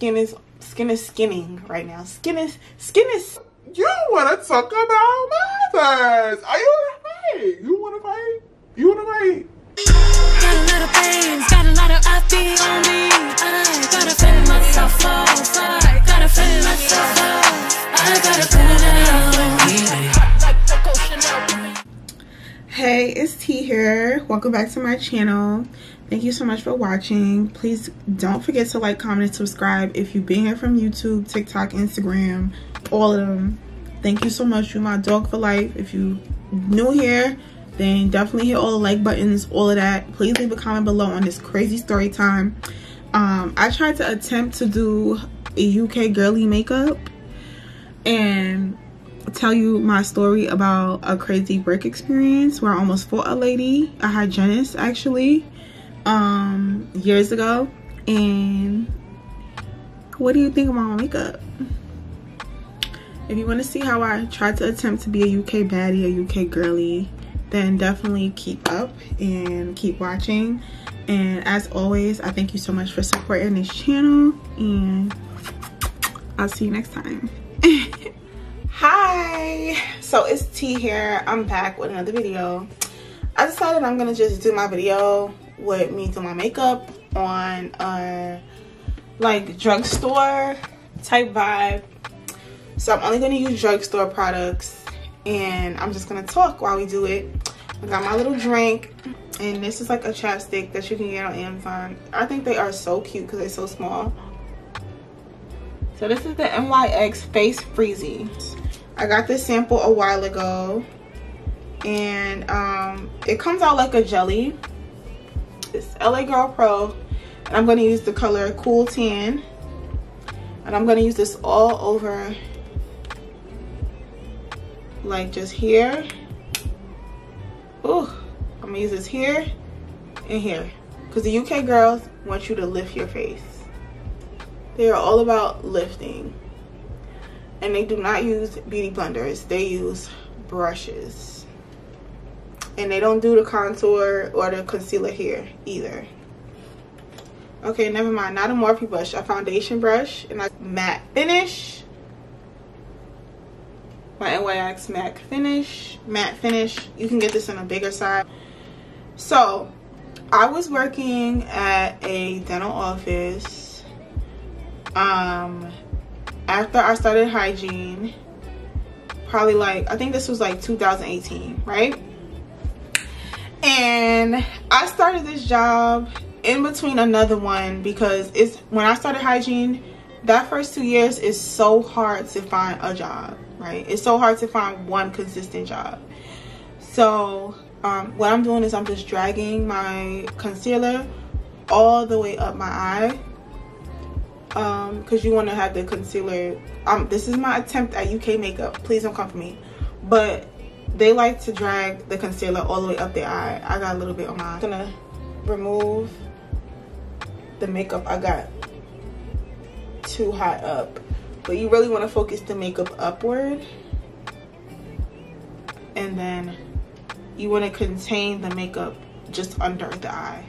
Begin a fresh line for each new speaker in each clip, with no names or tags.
skin is skin is skinning right now. Skin is skin is.
You want to talk about mothers? Are you afraid? You want to fight? You want to fight? Got a lot of pains, got a lot of IP on me. I gotta fend myself off. I gotta fend myself off. I gotta fend
it out. Hey, it's T here. Welcome back to my channel. Thank you so much for watching. Please don't forget to like, comment, and subscribe if you've been here from YouTube, TikTok, Instagram, all of them. Thank you so much. You're my dog for life. If you new here, then definitely hit all the like buttons, all of that. Please leave a comment below on this crazy story time. Um, I tried to attempt to do a UK girly makeup and tell you my story about a crazy break experience where I almost fought a lady, a hygienist actually um years ago. And what do you think about my makeup? If you want to see how i tried to attempt to be a uk baddie a uk girly then definitely keep up and keep watching. And as always i thank you so much for supporting this channel and i'll see you next time hi so it's t here i'm back with another video i decided i'm gonna just do my video with me doing my makeup on a like drugstore type vibe. So I'm only gonna use drugstore products and I'm just gonna talk while we do it. I got my little drink and this is like a chapstick that you can get on Amazon. I think they are so cute because they're so small. So this is the NYX Face Freeze. I got this sample a while ago and um, it comes out like a jelly It's LA Girl Pro. And I'm going to use the color Cool Tan. And I'm going to use this all over. Like just here. Ooh. I'm going to use this here and here. Because the UK girls want you to lift your face. They are all about lifting. And they do not use beauty blenders. They use brushes. And they don't do the contour or the concealer here either. Okay never mind. Not a morphe brush. A foundation brush and a matte finish. My NYX matte finish. Matte finish. You can get this in a bigger size. So I was working at a dental office. Um after I started hygiene probably like I think this was like 2018 right? And I started this job in between another one because it's when I started hygiene that first two years is so hard to find a job right? It's so hard to find one consistent job. So um, what I'm doing is I'm just dragging my concealer all the way up my eye um because you want to have the concealer um this is my attempt at UK makeup please don't come for me but they like to drag the concealer all the way up their eye. I got a little bit on my. I'm gonna remove the makeup I got too high up. But you really wanna focus the makeup upward. And then you wanna contain the makeup just under the eye.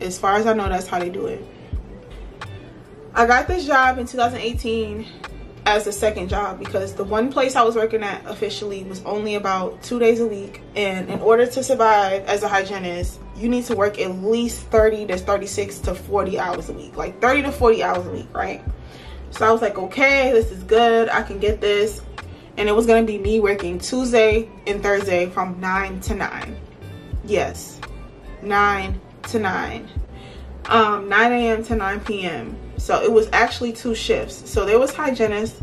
As far as I know, that's how they do it. I got this job in 2018 as a second job because the one place I was working at officially was only about two days a week. And in order to survive as a hygienist, you need to work at least 30 to 36 to 40 hours a week, like 30 to 40 hours a week, right? So I was like, okay, this is good. I can get this. And it was going to be me working Tuesday and Thursday from 9 to 9. Yes, 9 to 9. Um, 9 a.m. to 9 p.m. So it was actually two shifts. So there was hygienists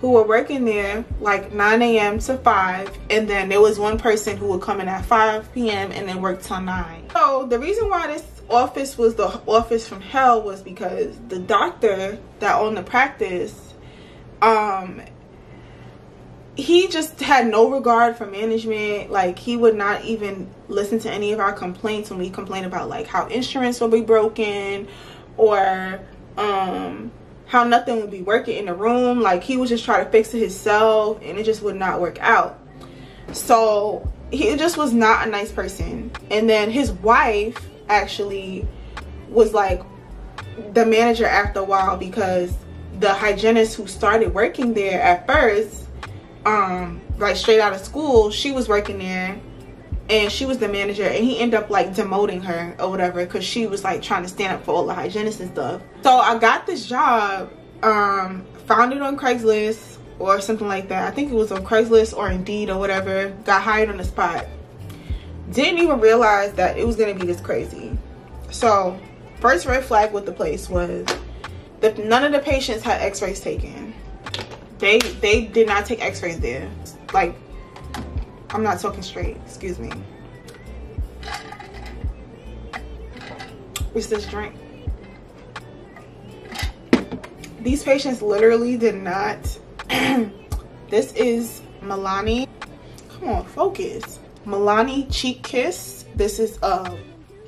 who were working there like 9 a.m. to 5 and then there was one person who would come in at 5 p.m. and then work till 9. So the reason why this office was the office from hell was because the doctor that owned the practice um he just had no regard for management like he would not even listen to any of our complaints when we complained about like how insurance will be broken or um how nothing would be working in the room. Like he was just trying to fix it himself and it just would not work out. So he just was not a nice person. And then his wife actually was like the manager after a while because the hygienist who started working there at first um like straight out of school she was working there and she was the manager and he ended up like demoting her or whatever because she was like trying to stand up for all the hygienists and stuff so i got this job um found it on craigslist or something like that. I think it was on craigslist or indeed or whatever. Got hired on the spot. Didn't even realize that it was gonna be this crazy. So first red flag with the place was that none of the patients had x-rays taken. They they did not take x-rays there. Like i'm not talking straight excuse me. What's this drink these patients literally did not this is milani come on focus. Milani cheek kiss this is a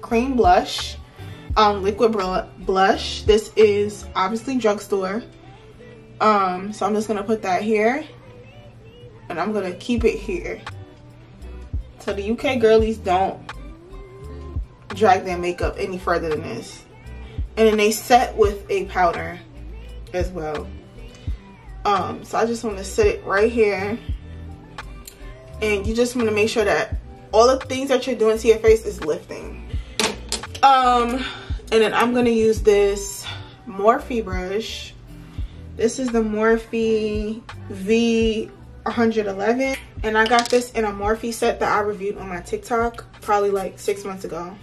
cream blush um liquid blush. This is obviously drugstore. Um so i'm just gonna put that here and i'm gonna keep it here. So the uk girlies don't drag their makeup any further than this. And then they set with a powder as well um so i just want to set it right here and you just want to make sure that all the things that you're doing to your face is lifting um and then i'm going to use this morphe brush this is the Morphe V111. And I got this in a Morphe set that I reviewed on my TikTok probably like six months ago.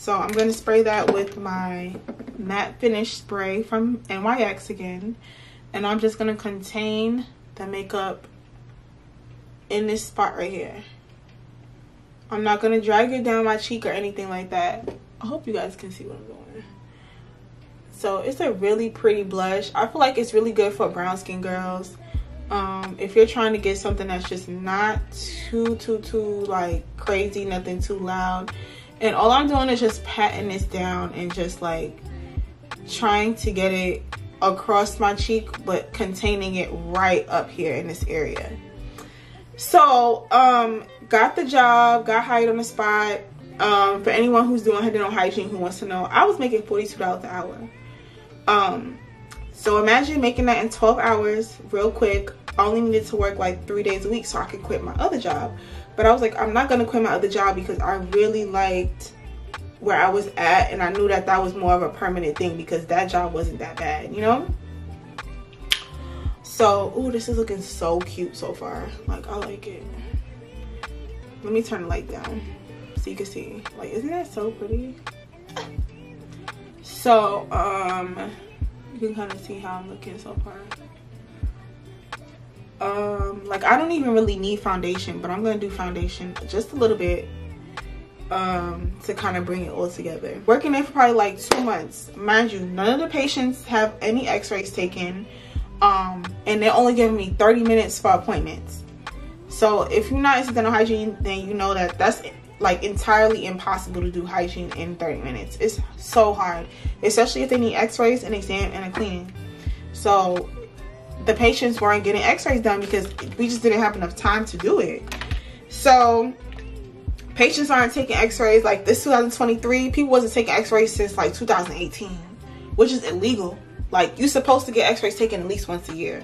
So I'm going to spray that with my matte finish spray from NYX again. And I'm just going to contain the makeup in this spot right here. I'm not going to drag it down my cheek or anything like that. I hope you guys can see what I'm doing so it's a really pretty blush i feel like it's really good for brown skin girls um, if you're trying to get something that's just not too too too like crazy nothing too loud and all i'm doing is just patting this down and just like trying to get it across my cheek but containing it right up here in this area so um got the job got hired on the spot um for anyone who's doing dental hygiene who wants to know i was making 42 dollars an hour um, so imagine making that in 12 hours real quick. I only needed to work like three days a week so I could quit my other job. But I was like, I'm not gonna quit my other job because I really liked where I was at and I knew that that was more of a permanent thing because that job wasn't that bad, you know? So, ooh, this is looking so cute so far. Like, I like it. Let me turn the light down so you can see. Like, isn't that so pretty? so um you can kind of see how i'm looking so far um like i don't even really need foundation but i'm gonna do foundation just a little bit um to kind of bring it all together working there for probably like two months mind you none of the patients have any x-rays taken um and they're only giving me 30 minutes for appointments so if you're not into dental hygiene then you know that that's like entirely impossible to do hygiene in 30 minutes. It's so hard, especially if they need x-rays, an exam, and a cleaning. So the patients weren't getting x-rays done because we just didn't have enough time to do it. So patients aren't taking x-rays like this 2023. People wasn't taking x-rays since like 2018, which is illegal. Like you're supposed to get x-rays taken at least once a year.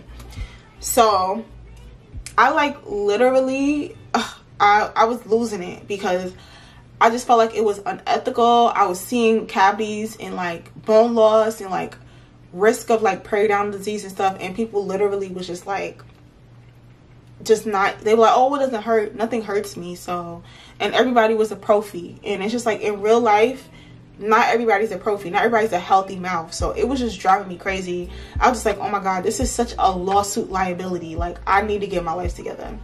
So I like literally I, I was losing it because I just felt like it was unethical. I was seeing cavities and like bone loss and like risk of like periodontal disease and stuff. And people literally was just like, just not, they were like, oh, it doesn't hurt. Nothing hurts me. So, and everybody was a prophy. And it's just like in real life, not everybody's a prophy. Not everybody's a healthy mouth. So it was just driving me crazy. I was just like, oh my God, this is such a lawsuit liability. Like I need to get my life together.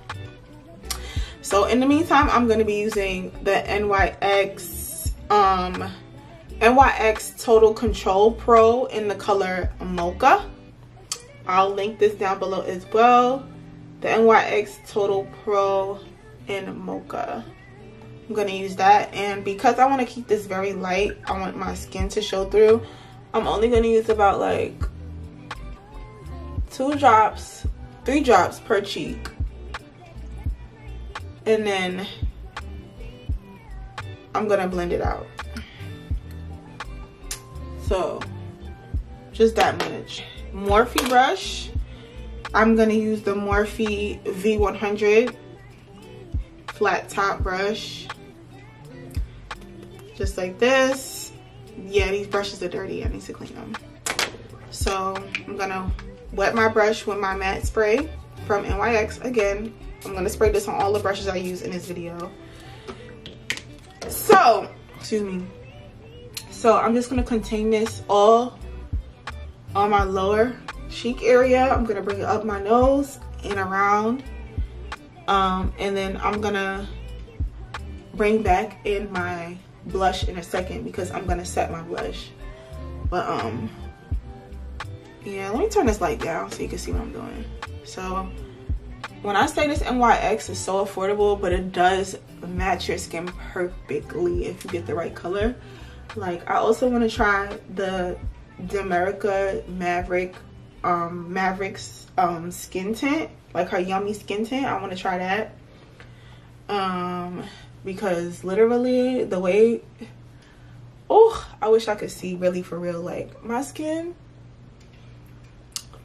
So in the meantime, I'm going to be using the NYX um, NYX Total Control Pro in the color Mocha. I'll link this down below as well. The NYX Total Pro in Mocha. I'm going to use that. And because I want to keep this very light, I want my skin to show through. I'm only going to use about like two drops, three drops per cheek and then I'm gonna blend it out so just that much. Morphe brush i'm gonna use the morphe v100 flat top brush. Just like this. Yeah these brushes are dirty. I need to clean them. So i'm gonna wet my brush with my matte spray from nyx again i'm gonna spray this on all the brushes i use in this video. So excuse me so i'm just gonna contain this all on my lower cheek area. I'm gonna bring it up my nose and around. Um, and then i'm gonna bring back in my blush in a second because i'm gonna set my blush. But um yeah let me turn this light down so you can see what i'm doing. So when i say this nyx is so affordable but it does match your skin perfectly if you get the right color like i also want to try the Demerica Maverick um, Mavericks um, skin tint, like her yummy skin tint. I want to try that. Um, because literally the way, oh, I wish I could see really for real. Like my skin,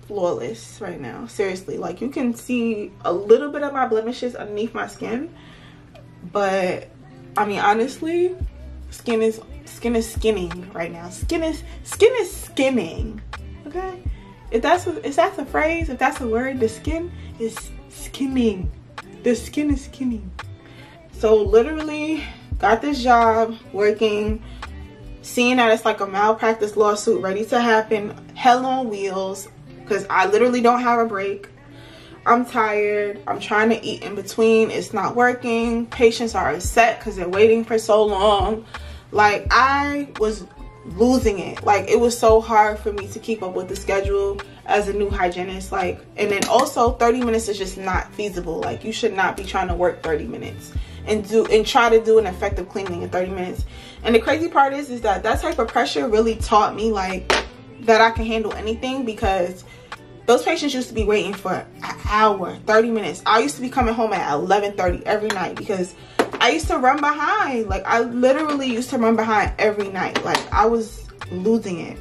flawless right now. Seriously, like you can see a little bit of my blemishes underneath my skin, but I mean honestly, skin is skin is skinning right now. Skin is skin is skimming. Okay? If that's if that's a phrase, if that's a word, the skin is skimming. The skin is skimming. So literally got this job working, seeing that it's like a malpractice lawsuit ready to happen, hell on wheels, because I literally don't have a break. I'm tired. I'm trying to eat in between. It's not working. Patients are upset because they're waiting for so long like i was losing it. Like it was so hard for me to keep up with the schedule as a new hygienist like and then also 30 minutes is just not feasible. Like you should not be trying to work 30 minutes and do and try to do an effective cleaning in 30 minutes. And the crazy part is is that that type of pressure really taught me like that i can handle anything because those patients used to be waiting for an hour 30 minutes. I used to be coming home at 11 30 every night because I used to run behind. Like I literally used to run behind every night. Like I was losing it.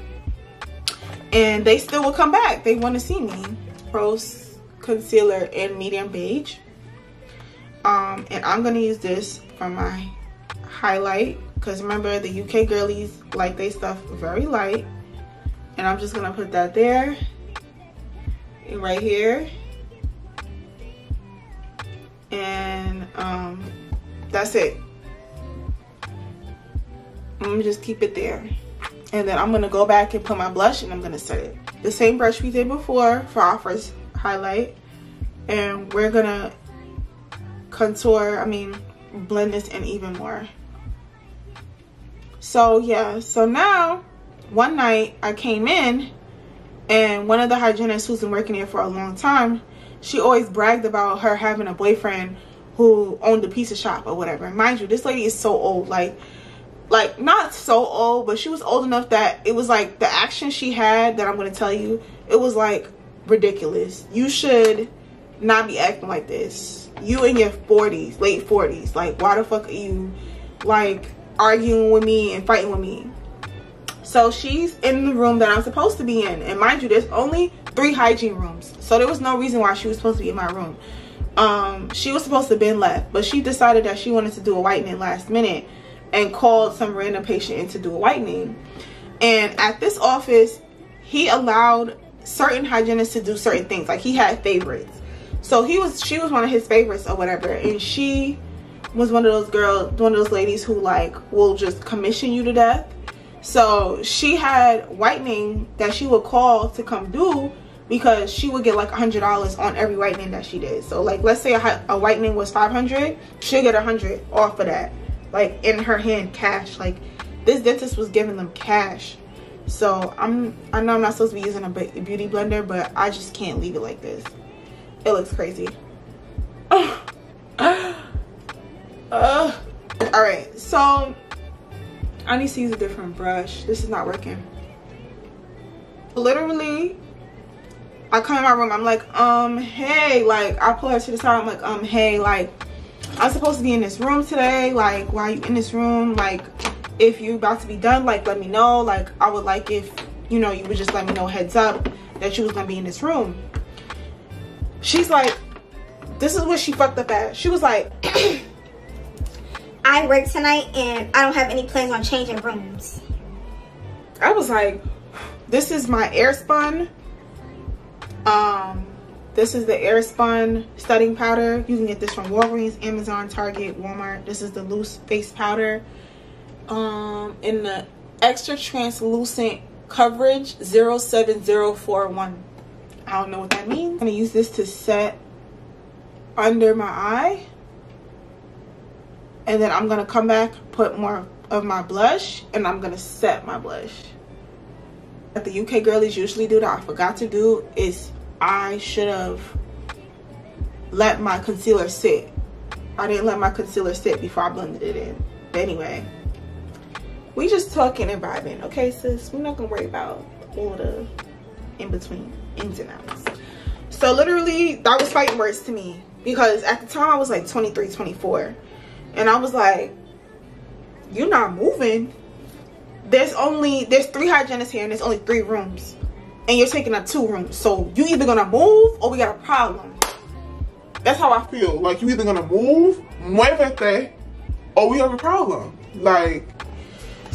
And they still will come back. They want to see me. Rose concealer in medium beige. Um, and I'm gonna use this for my highlight because remember the UK girlies like they stuff very light. And I'm just gonna put that there, right here. And um, that's it. I'm gonna just keep it there. And then i'm gonna go back and put my blush and i'm gonna set it. The same brush we did before for our first highlight. And we're gonna contour i mean blend this in even more. So yeah so now one night i came in and one of the hygienists who's been working here for a long time she always bragged about her having a boyfriend who owned a pizza shop or whatever. Mind you, this lady is so old, like, like not so old, but she was old enough that it was like the action she had that I'm gonna tell you, it was like ridiculous. You should not be acting like this. You in your 40s, late 40s, like why the fuck are you like arguing with me and fighting with me? So she's in the room that I'm supposed to be in, and mind you, there's only three hygiene rooms, so there was no reason why she was supposed to be in my room um she was supposed to been left but she decided that she wanted to do a whitening last minute and called some random patient in to do a whitening. And at this office he allowed certain hygienists to do certain things. Like he had favorites. So he was she was one of his favorites or whatever. And she was one of those girls one of those ladies who like will just commission you to death. So she had whitening that she would call to come do because she would get like a hundred dollars on every whitening that she did. So like let's say a, a whitening was 500 she'll get a hundred off of that like in her hand cash. Like this dentist was giving them cash. So i'm i know i'm not supposed to be using a beauty blender but i just can't leave it like this. It looks crazy. Uh, all right so i need to use a different brush. This is not working. Literally I come in my room, I'm like, um, hey, like, I pull her to the side, I'm like, um, hey, like, I'm supposed to be in this room today, like, why are you in this room? Like, if you about to be done, like, let me know. Like, I would like if you know, you would just let me know heads up that you was gonna be in this room. She's like, this is what she fucked up at. She was like,
I work tonight and I don't have any plans on changing rooms.
I was like, this is my Airspun. Um, this is the Airspun setting powder. You can get this from Walgreens, Amazon, Target, Walmart. This is the loose face powder. Um, in the extra translucent coverage 07041. I don't know what that means. I'm gonna use this to set under my eye. And then I'm gonna come back, put more of my blush, and I'm gonna set my blush. What the UK girlies usually do that I forgot to do is I should have let my concealer sit. I didn't let my concealer sit before I blended it in. But anyway, we just talking and vibing, okay, sis? We're not gonna worry about all the in between ins and outs. So literally, that was fighting words to me because at the time I was like 23, 24, and I was like, "You're not moving." There's only there's three hygienists here, and there's only three rooms, and you're taking up two rooms. So you either gonna move or we got a problem.
That's how I feel. Like you either gonna move, muévete, or we have a problem. Like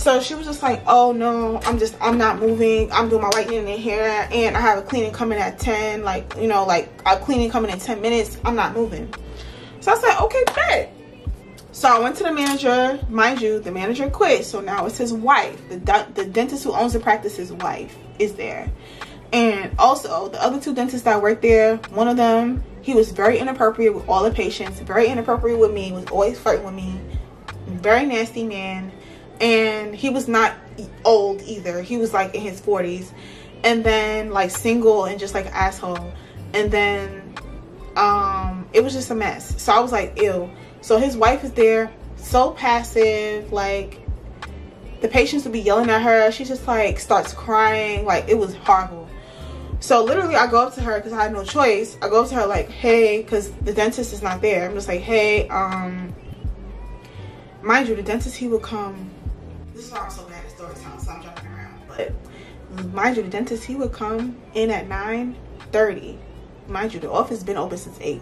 so she was just like, oh no, I'm just, I'm not moving. I'm doing my whitening and hair and I have a cleaning coming at 10. Like, you know, like a cleaning coming in 10 minutes. I'm not moving. So I said, okay, bet. So I went to the manager. Mind you, the manager quit. So now it's his wife. The, the dentist who owns the practice, his wife is there. And also the other two dentists that worked there, one of them, he was very inappropriate with all the patients, very inappropriate with me, was always flirting with me. Very nasty man and he was not old either he was like in his 40s and then like single and just like asshole and then um it was just a mess so i was like ew so his wife is there so passive like the patients would be yelling at her she just like starts crying like it was horrible so literally i go up to her because i had no choice i go up to her like hey because the dentist is not there i'm just like hey um mind you the dentist he would come this is why I'm so bad at story time, so I'm jumping around. But mind you, the dentist he would come in at 9:30. Mind you, the office been open since 8.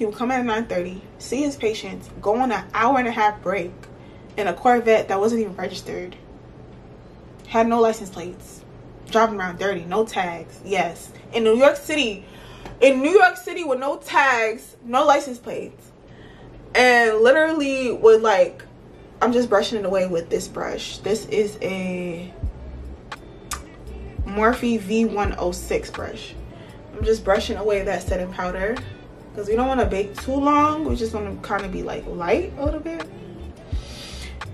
He would come in at 9:30, see his patients, go on an hour and a half break in a Corvette that wasn't even registered, had no license plates, driving around dirty, no tags. Yes, in New York City, in New York City with no tags, no license plates, and literally would like I'm just brushing it away with this brush. This is a Morphe V106 brush. I'm just brushing away that setting powder because we don't want to bake too long. We just want to kind of be like light a little bit.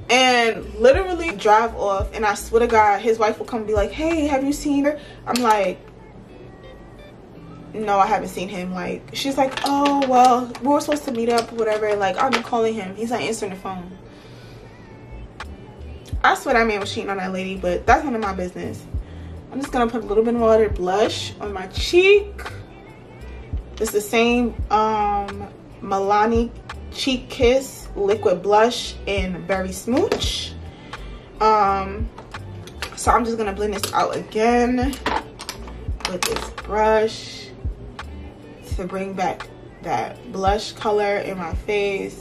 And literally drive off and I swear to God, his wife will come and be like, hey, have you seen her? I'm like, no, I haven't seen him. Like, she's like, oh, well, we were supposed to meet up whatever. Like, I've been calling him. He's not answering the phone. I swear that man was cheating on that lady, but that's none of my business. I'm just gonna put a little bit of water blush on my cheek. It's the same um, Milani Cheek Kiss Liquid Blush in Berry Smooch. Um, so I'm just gonna blend this out again with this brush to bring back that blush color in my face.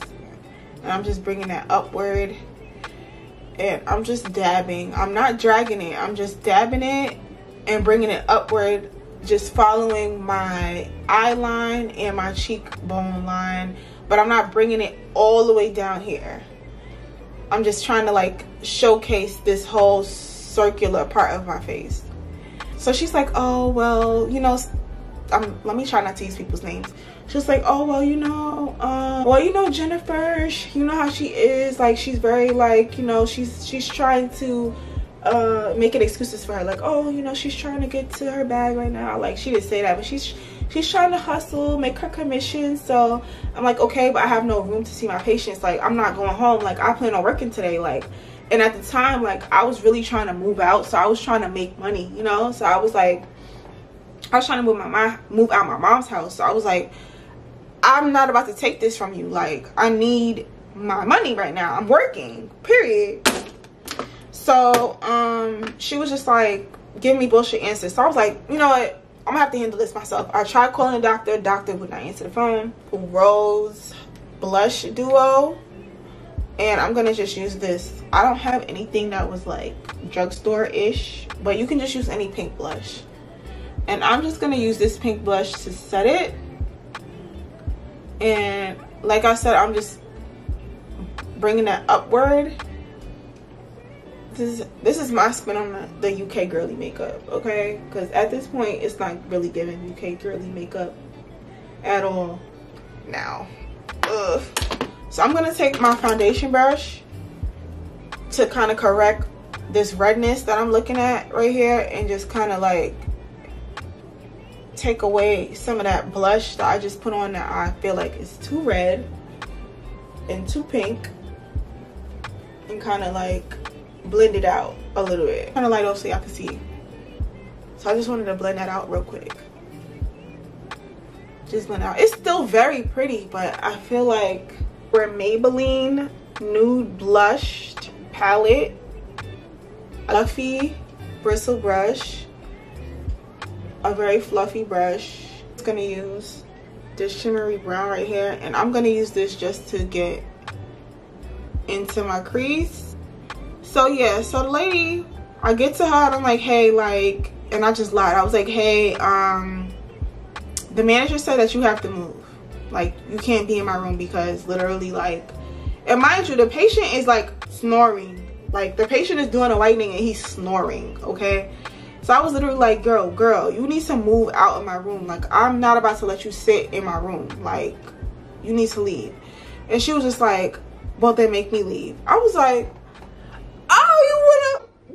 And I'm just bringing that upward and I'm just dabbing. I'm not dragging it. I'm just dabbing it and bringing it upward, just following my eye line and my cheekbone line, but I'm not bringing it all the way down here. I'm just trying to like showcase this whole circular part of my face. So she's like, oh, well, you know, I'm, let me try not to use people's names she's like oh well you know uh, well you know jennifer you know how she is like she's very like you know she's she's trying to uh making excuses for her. Like oh you know she's trying to get to her bag right now. Like she didn't say that but she's she's trying to hustle make her commission. So i'm like okay but i have no room to see my patients. Like i'm not going home. Like i plan on working today. Like and at the time like i was really trying to move out. So i was trying to make money you know? So i was like i was trying to move my, move out my mom's house. So i was like I'm not about to take this from you. Like, I need my money right now. I'm working, period. So, um, she was just like, giving me bullshit answers. So I was like, you know what? I'm gonna have to handle this myself. I tried calling the doctor. Doctor would not answer the phone. Rose blush duo. And I'm gonna just use this. I don't have anything that was like drugstore-ish, but you can just use any pink blush. And I'm just gonna use this pink blush to set it. And like I said, I'm just bringing that upward this is this is my spin on the, the UK girly makeup, okay? Because at this point, it's not really giving UK girly makeup at all now. Ugh. So I'm gonna take my foundation brush to kind of correct this redness that I'm looking at right here and just kind of like take away some of that blush that I just put on that I feel like is too red and too pink and kind of like blend it out a little bit. Kind of light off so y'all can see. So I just wanted to blend that out real quick. Just blend out. It's still very pretty, but I feel like for Maybelline Nude Blushed Palette, fluffy bristle brush, a very fluffy brush. I'm gonna use this shimmery brown right here, and I'm gonna use this just to get into my crease so yeah so the lady i get to her and i'm like hey like and i just lied. I was like hey um the manager said that you have to move. Like you can't be in my room because literally like and mind you the patient is like snoring. Like the patient is doing a whitening and he's snoring okay? So i was literally like girl girl you need to move out of my room. Like i'm not about to let you sit in my room. Like you need to leave. And she was just like well then make me leave. I was like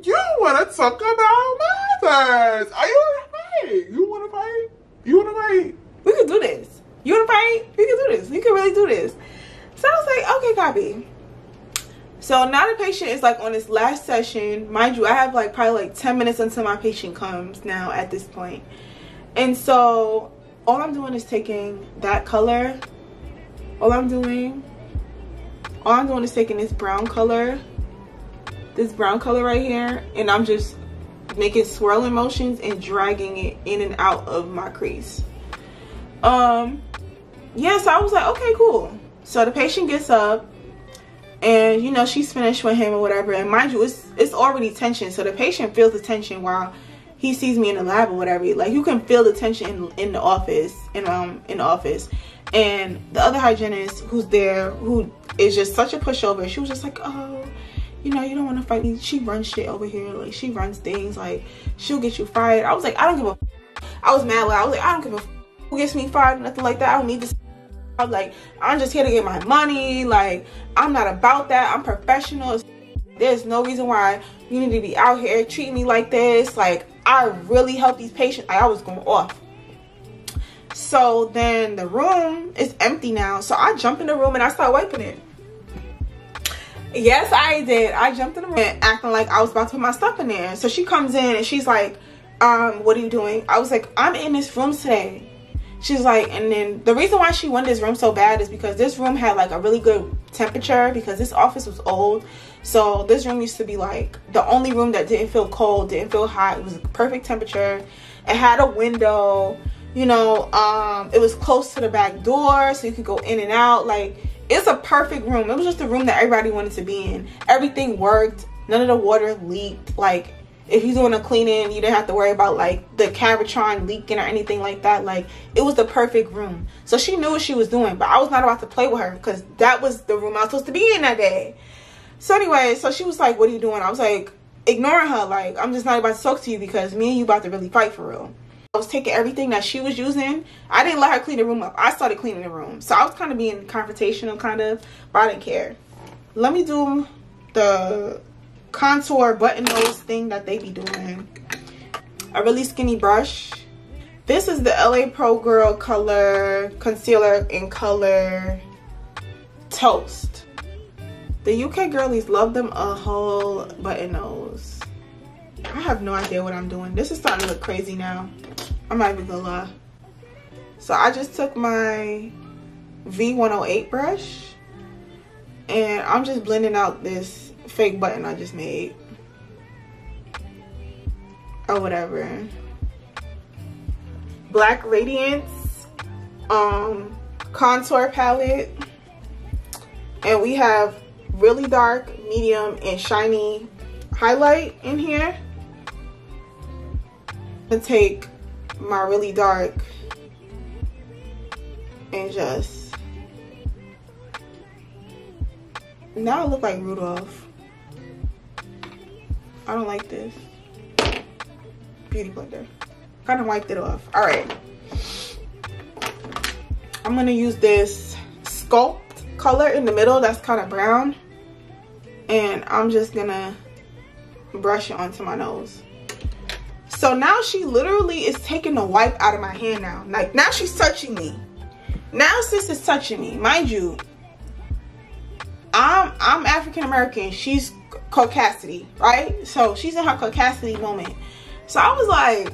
you wanna talk about mothers? Are you fight? You wanna fight? You wanna fight?
We can do this. You wanna fight? We can do this. We can really do this. So I was like, okay, copy. So now the patient is like on his last session. Mind you, I have like probably like 10 minutes until my patient comes now at this point. And so all I'm doing is taking that color. All I'm doing, all I'm doing is taking this brown color this brown color right here and I'm just making swirling motions and dragging it in and out of my crease. Um, yeah, so I was like, okay, cool. So the patient gets up and you know, she's finished with him or whatever. And mind you, it's, it's already tension. So the patient feels the tension while he sees me in the lab or whatever. Like you can feel the tension in, in the office, in, um, in the office. And the other hygienist who's there, who is just such a pushover, she was just like, oh, you know, you don't want to fight me. She runs shit over here. Like, she runs things. Like, she'll get you fired. I was like, I don't give a I was mad. I was like, I don't give a who gets me fired. Nothing like that. I don't need this. I'm like, I'm just here to get my money. Like, I'm not about that. I'm professional. There's no reason why you need to be out here treating me like this. Like, I really help these patients. I was going off. So then the room is empty now. So I jump in the room and I start wiping it. Yes, I did. I jumped in the room acting like I was about to put my stuff in there. So she comes in and she's like, um, what are you doing? I was like, I'm in this room today. She's like, and then the reason why she wanted this room so bad is because this room had like a really good temperature because this office was old. So this room used to be like the only room that didn't feel cold, didn't feel hot. It was perfect temperature. It had a window, you know, um, it was close to the back door so you could go in and out. Like it's a perfect room. It was just a room that everybody wanted to be in. Everything worked. None of the water leaked. Like if you're doing a cleaning, you didn't have to worry about like the Cavitron leaking or anything like that. Like it was the perfect room. So she knew what she was doing, but I was not about to play with her because that was the room I was supposed to be in that day. So anyway, so she was like, "What are you doing?" I was like, ignoring her. Like I'm just not about to talk to you because me and you about to really fight for real. I was taking everything that she was using. I didn't let her clean the room up. I started cleaning the room. So I was kind of being confrontational, kind of, but I didn't care. Let me do the contour button nose thing that they be doing. A really skinny brush. This is the LA Pro Girl color concealer in color Toast. The UK girlies love them a whole button nose. I have no idea what I'm doing. This is starting to look crazy now. I'm not even gonna lie. So I just took my V108 brush and I'm just blending out this fake button I just made. or whatever. Black Radiance um, contour palette. And we have really dark, medium, and shiny highlight in here. Gonna take my really dark and just now I look like Rudolph. I don't like this. Beauty blender. Kind of wiped it off. All right. I'm gonna use this Sculpt color in the middle that's kind of brown. And I'm just gonna brush it onto my nose. So now she literally is taking the wipe out of my hand now. Like now she's touching me. Now sis is touching me. Mind you, I'm I'm African American. She's Caucasity, right? So she's in her Caucasity moment. So I was like,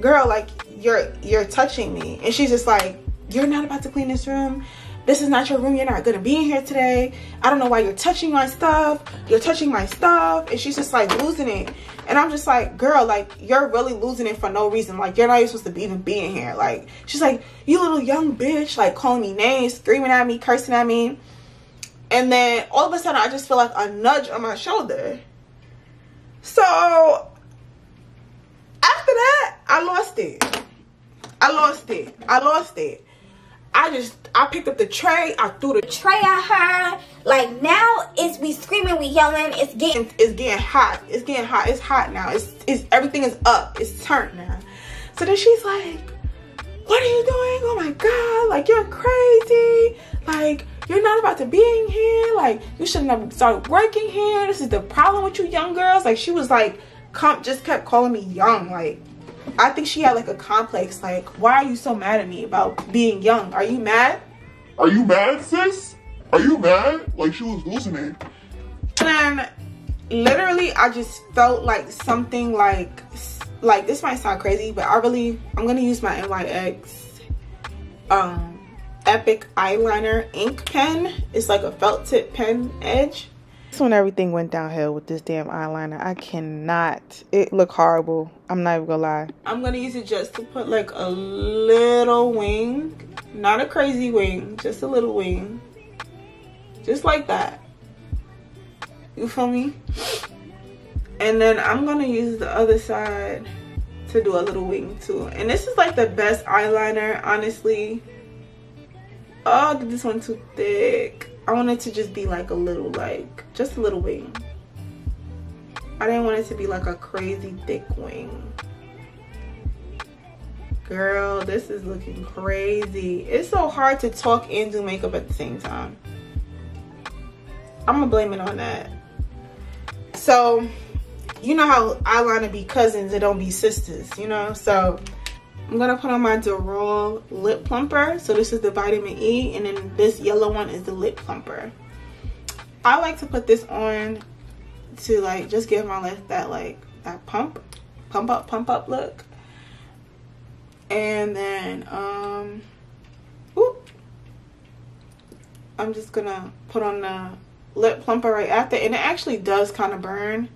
girl, like you're you're touching me. And she's just like, you're not about to clean this room this is not your room. You're not gonna be in here today. I don't know why you're touching my stuff. You're touching my stuff. And she's just like losing it. And i'm just like girl like you're really losing it for no reason. Like you're not even supposed to be even be in here. Like she's like you little young bitch like calling me names screaming at me cursing at me. And then all of a sudden i just feel like a nudge on my shoulder. So after that i lost it. I lost it. I lost it I just I picked up the tray, I threw the
tray at her. Like now it's we screaming, we yelling, it's getting
it's getting hot. It's getting hot. It's hot now. It's it's everything is up. It's turned now. So then she's like, What are you doing? Oh my god, like you're crazy. Like you're not about to be in here. Like you shouldn't have started working here. This is the problem with you young girls. Like she was like, just kept calling me young. Like I think she had like a complex, like, why are you so mad at me about being young? Are you mad?
Are you mad, sis? Are you mad? Like she was losing it.
And literally, I just felt like something like, like this might sound crazy, but I really, I'm gonna use my NYX um, Epic Eyeliner ink pen. It's like a felt tip pen edge. That's when everything went downhill with this damn eyeliner. I cannot. It looked horrible. I'm not even gonna lie. I'm gonna use it just to put like a little wing. Not a crazy wing, just a little wing. Just like that. You feel me? And then I'm gonna use the other side to do a little wing too. And this is like the best eyeliner, honestly. Oh, this one too thick. I wanted to just be like a little like just a little wing I didn't want it to be like a crazy thick wing. Girl this is looking crazy. It's so hard to talk and do makeup at the same time. I'm gonna blame it on that. So you know how eyeliner be cousins it don't be sisters you know? So I'm gonna put on my Derol lip plumper. So this is the vitamin E and then this yellow one is the lip plumper. I like to put this on to like just give my lip that like that pump, pump up, pump up look. And then um whoop, I'm just gonna put on the lip plumper right after and it actually does kind of burn.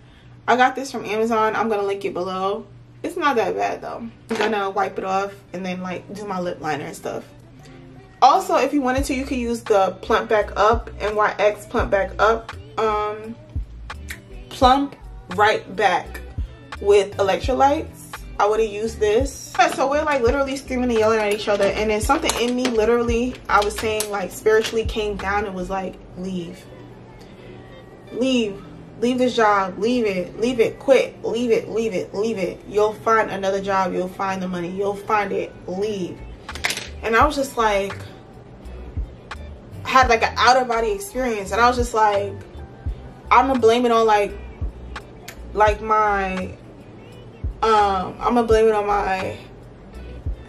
I got this from Amazon. I'm gonna link it below it's not that bad though i'm gonna wipe it off and then like do my lip liner and stuff also if you wanted to you could use the plump back up nyx plump back up um plump right back with electrolytes. I would have used this. So we're like literally screaming and yelling at each other and then something in me literally i was saying like spiritually came down and was like leave. Leave. Leave this job. Leave it. Leave it. Quit. Leave it. Leave it. Leave it. You'll find another job. You'll find the money. You'll find it. Leave. And i was just like had like an out of body experience and i was just like i'm gonna blame it on like like my um i'm gonna blame it on my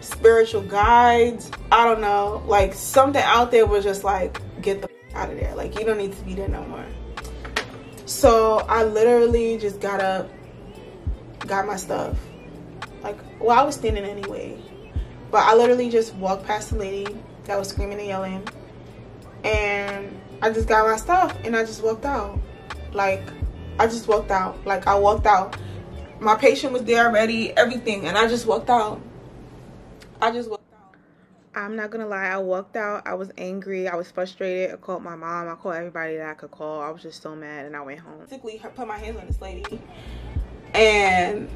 spiritual guides i don't know like something out there was just like get the out of there like you don't need to be there no more so I literally just got up, got my stuff. Like, well, I was standing anyway. But I literally just walked past the lady that was screaming and yelling. And I just got my stuff and I just walked out. Like, I just walked out. Like, I walked out. my patient was there already, everything, and I just walked out. I just walked out. I'm not gonna lie, I walked out. I was angry, I was frustrated. I called my mom, I called everybody that I could call. I was just so mad, and I went home. Basically, put my hands on this lady, and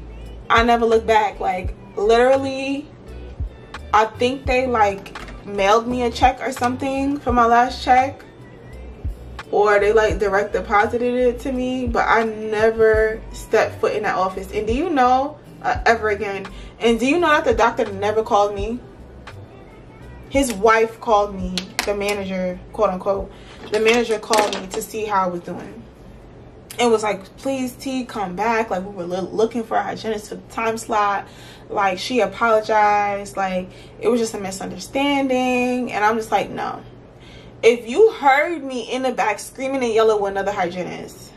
I never looked back. Like, literally, I think they like mailed me a check or something for my last check or they like direct deposited it to me but i never stepped foot in that office. And do you know uh, ever again and do you know that the doctor never called me? His wife called me the manager quote unquote the manager called me to see how i was doing. And was like please t come back. Like we were looking for a hygienist for the time slot. Like she apologized. Like it was just a misunderstanding. And i'm just like no if you heard me in the back screaming and yelling with another hygienist,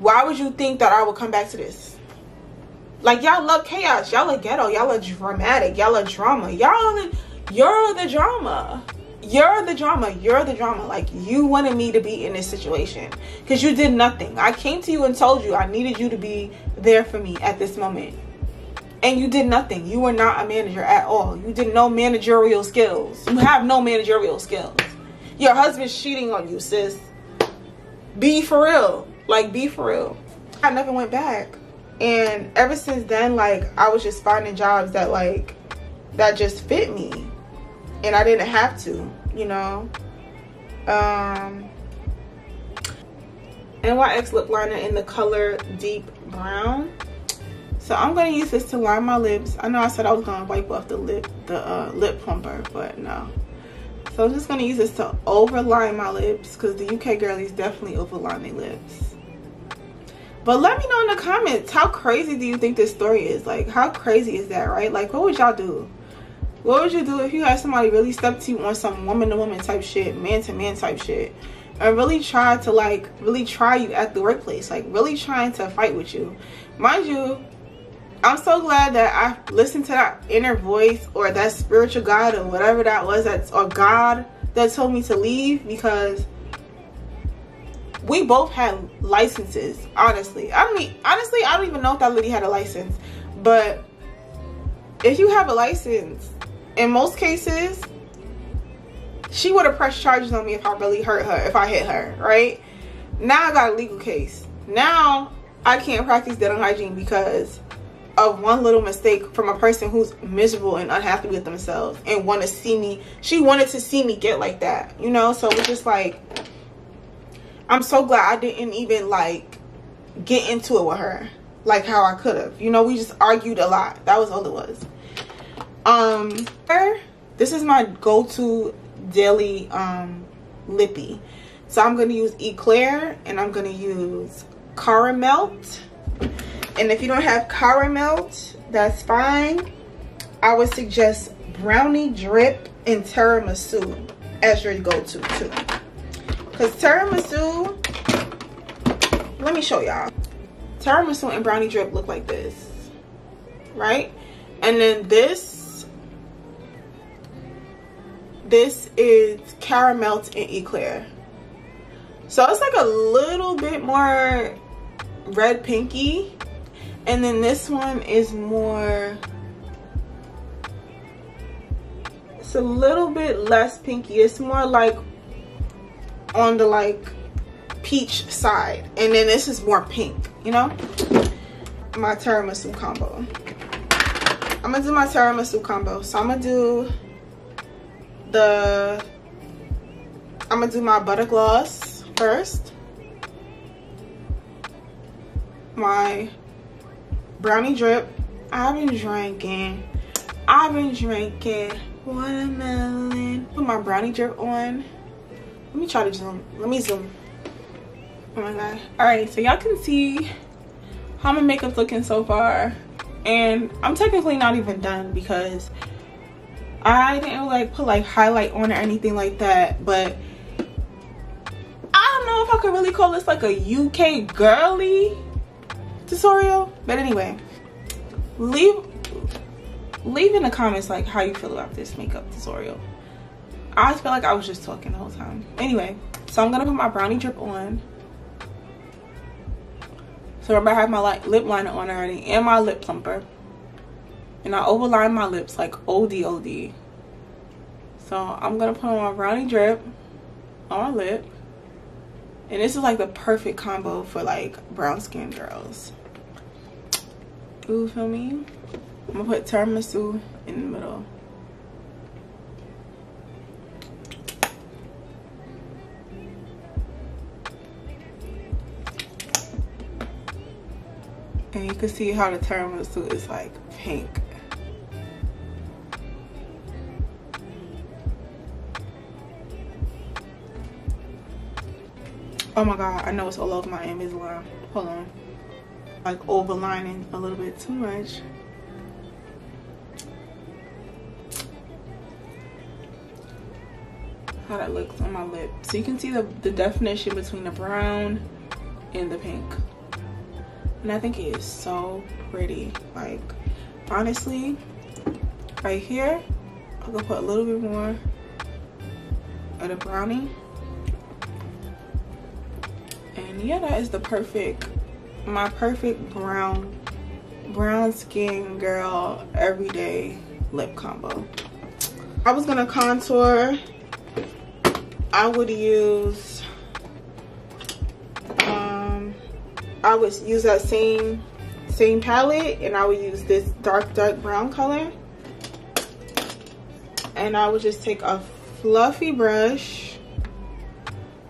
why would you think that I would come back to this? Like y'all love chaos. Y'all are ghetto. Y'all are dramatic. Y'all are drama. Y'all you're the drama. You're the drama. You're the drama. Like you wanted me to be in this situation because you did nothing. I came to you and told you I needed you to be there for me at this moment. And you did nothing. You were not a manager at all. You did no managerial skills. You have no managerial skills. Your husband's cheating on you, sis. Be for real. Like, be for real. I never went back. And ever since then, like, I was just finding jobs that, like, that just fit me. And I didn't have to, you know? Um, NYX lip liner in the color Deep Brown. So I'm going to use this to line my lips. I know I said I was going to wipe off the lip, the uh, lip plumper, but no. So I'm just going to use this to overline my lips because the UK girlies definitely overline their lips. But let me know in the comments, how crazy do you think this story is? Like, how crazy is that, right? Like, what would y'all do? What would you do if you had somebody really step to you on some woman-to-woman -woman type shit, man-to-man -man type shit, and really try to, like, really try you at the workplace? Like, really trying to fight with you. Mind you, I'm so glad that I listened to that inner voice or that spiritual God or whatever that was that or God that told me to leave because we both had licenses honestly. I mean honestly I don't even know if that lady had a license but if you have a license in most cases she would have pressed charges on me if I really hurt her if I hit her right? Now I got a legal case. Now I can't practice dental hygiene because of one little mistake from a person who's miserable and unhappy with themselves and want to see me she wanted to see me get like that you know? So it's just like i'm so glad i didn't even like get into it with her like how i could have you know we just argued a lot. That was all it was. Um this is my go-to daily um lippy. So i'm gonna use eclair and i'm gonna use caramelt and if you don't have caramel, that's fine. I would suggest brownie drip and tiramisu as your go-to too. Because tiramisu, let me show y'all. Tiramisu and brownie drip look like this, right? And then this, this is caramel and eclair. So it's like a little bit more red pinky and then this one is more it's a little bit less pinky. It's more like on the like peach side. And then this is more pink you know? My tiramisu combo. I'm gonna do my tiramisu combo. So i'm gonna do the i'm gonna do my butter gloss first. My brownie drip. I've been drinking. I've been drinking watermelon. Put my brownie drip on. Let me try to zoom. Let me zoom. Oh my god. All right so y'all can see how my makeup's looking so far. And i'm technically not even done because i didn't like put like highlight on or anything like that. But i don't know if i could really call this like a uk girly tutorial but anyway leave leave in the comments like how you feel about this makeup tutorial i feel like i was just talking the whole time anyway so i'm gonna put my brownie drip on So remember I have my like lip liner on already and my lip plumper. And I overline my lips like OD OD. So I'm gonna put on my brownie drip on my lip. And this is like the perfect combo for like brown skin girls. Ooh, feel me? I'm gonna put tiramisu in the middle. And you can see how the tiramisu is like pink. Oh my god, I know it's all over my Invisalign. Hold on. Like overlining a little bit too much. How that looks on my lip. So you can see the, the definition between the brown and the pink. And I think it is so pretty. Like, honestly, right here, I'm gonna put a little bit more of the brownie and yeah that is the perfect my perfect brown brown skin girl everyday lip combo. I was gonna contour. I would use um i would use that same same palette and i would use this dark dark brown color. And i would just take a fluffy brush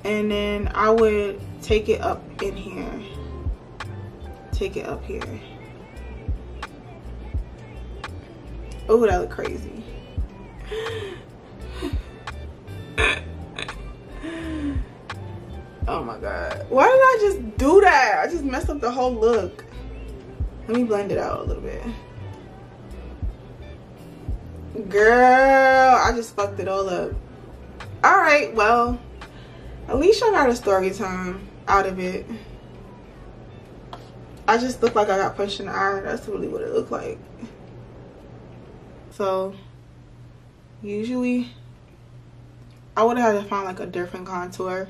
and then i would take it up in here take it up here. Oh that look crazy. Oh my god. Why did i just do that? I just messed up the whole look. Let me blend it out a little bit. Girl i just fucked it all up. All right well at least I got a story time out of it. I just look like I got punched in the eye. That's really what it looked like. So, usually, I would have had to find like a different contour.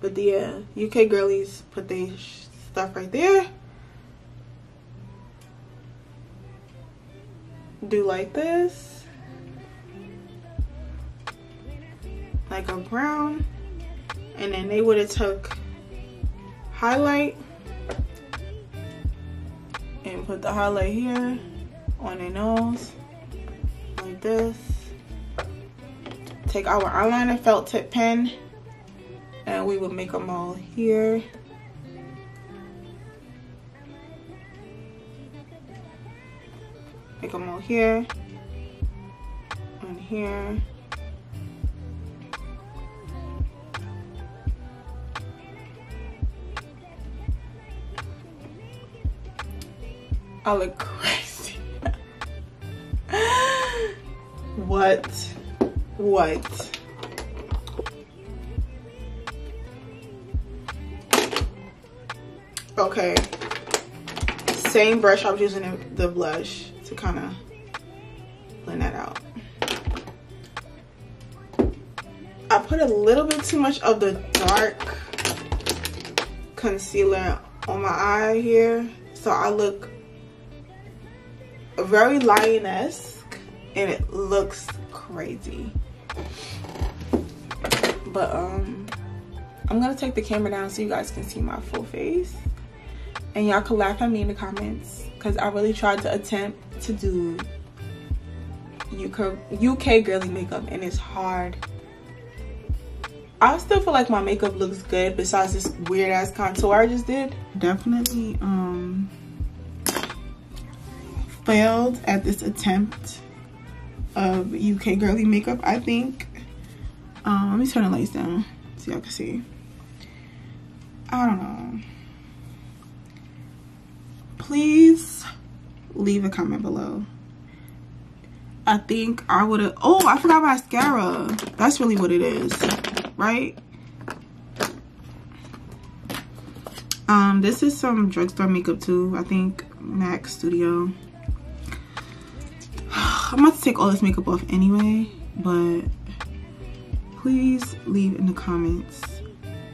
But yeah, uh, UK girlies put their stuff right there. Do like this. Like a brown. And then they would have took highlight and put the highlight here on their nose like this. Take our eyeliner felt tip pen and we will make them all here. Make them all here and here I look crazy. what? What? Okay. Same brush I was using the blush to kind of blend that out. I put a little bit too much of the dark concealer on my eye here. So I look very lioness and it looks crazy. But um i'm gonna take the camera down so you guys can see my full face. And y'all can laugh at me in the comments because i really tried to attempt to do uk uk girly makeup and it's hard. I still feel like my makeup looks good besides this weird ass contour i just did. Definitely um failed at this attempt of UK girly makeup, I think. Um, let me turn the lights down so y'all can see. I don't know. Please leave a comment below. I think I would have, oh, I forgot mascara. That's really what it is, right? Um, this is some drugstore makeup too. I think MAC Studio. I'm about to take all this makeup off anyway, but please leave in the comments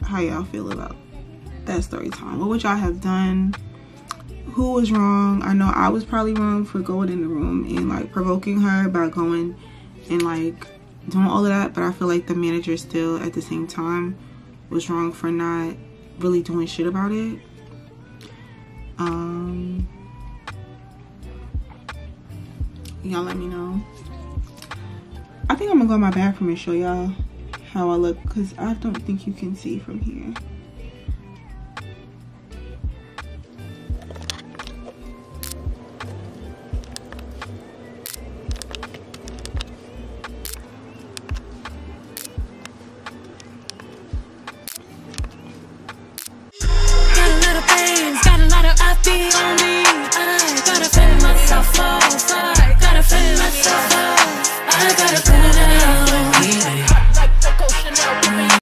how y'all feel about that story time. What would y'all have done? who was wrong. I know I was probably wrong for going in the room and like provoking her by going and like doing all of that. But I feel like the manager still at the same time was wrong for not really doing shit about it. Um, y'all let me know. I think I'm gonna go in my bathroom and show y'all how I look because I don't think you can see from here.